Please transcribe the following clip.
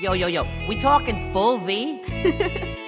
Yo, yo, yo, we talking full V?